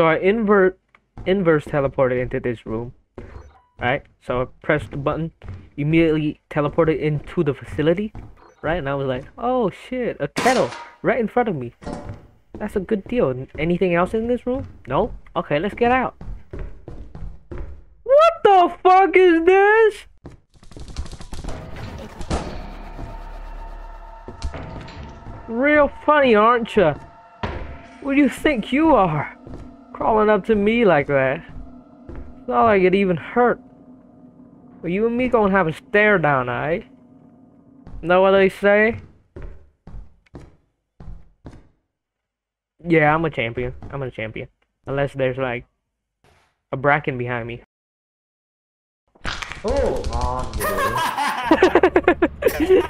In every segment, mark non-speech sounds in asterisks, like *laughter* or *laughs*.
So I invert inverse teleported into this room. Right? So I pressed the button, immediately teleported into the facility. Right? And I was like, oh shit, a kettle right in front of me. That's a good deal. Anything else in this room? No? Okay, let's get out. What the fuck is this? Real funny, aren't you? Who do you think you are? Crawling up to me like that. It's not like it even hurt. Well, you and me gonna have a stare down, eh? Know what they say? Yeah, I'm a champion. I'm a champion. Unless there's like a bracken behind me. Oh, ngon *laughs*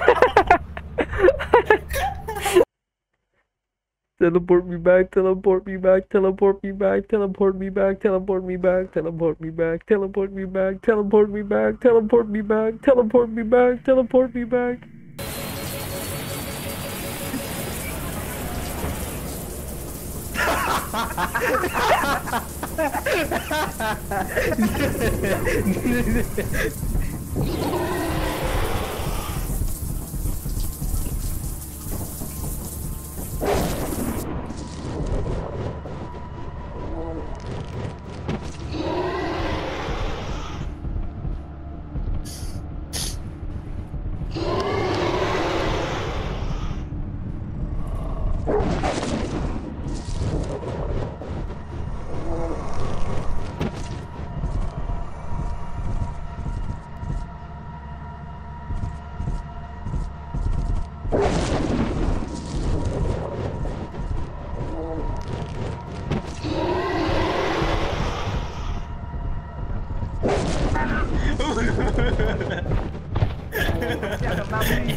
Teleport me back, teleport me back, teleport me back, teleport me back, teleport me back, teleport me back, teleport me back, teleport me back, teleport me back, teleport me back, teleport me back.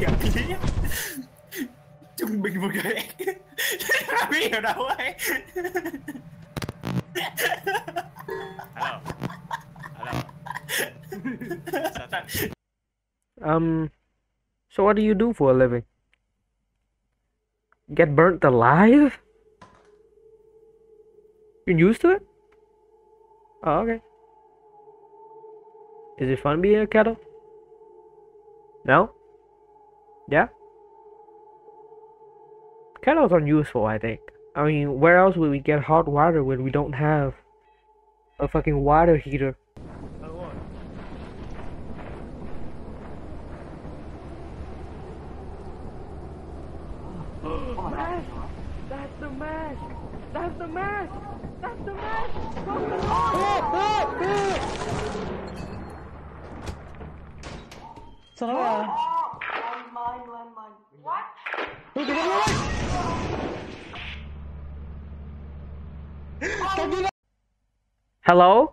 *laughs* Um, so what do you do for a living? Get burnt alive? You're used to it? Oh, okay. Is it fun being a kettle? No? Yeah? Kettles are useful, I think. I mean, where else would we get hot water when we don't have a fucking water heater? *gasps* What? Tôi chỉ biết. Hello?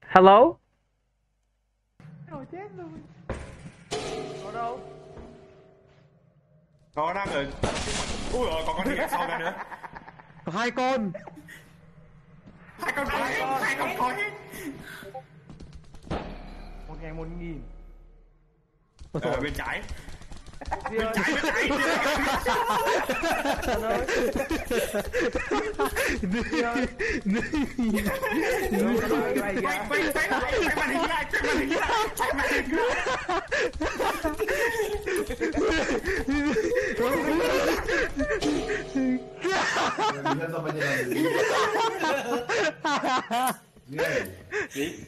Hello? Rồi đâu? Nó đang ở... Ui rồi, còn con thịt sau đây nữa. Có hai con. hai con có hết, hai con có hết. Một ngày một nghìn ờ, bên trái bên trái bên trái quay quay quay quay màn hình lại quay màn hình lại quay màn hình lại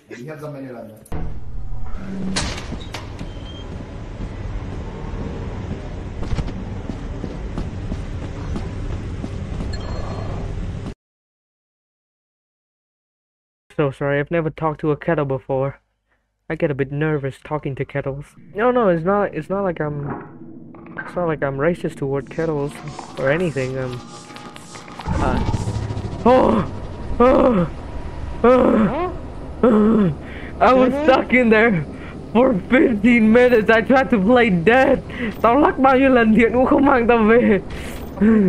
Lihat sama Yolanda. Nih, So sorry, I've never talked to a kettle before. I get a bit nervous talking to kettles. No, no, it's not. It's not like I'm. It's not like I'm racist toward kettles or anything. Um. Uh, oh, oh, oh, oh. I was stuck in there for 15 minutes. I tried to play dead. Tao lắc bao nhiêu lần thiện cũng không mang tao về. *laughs*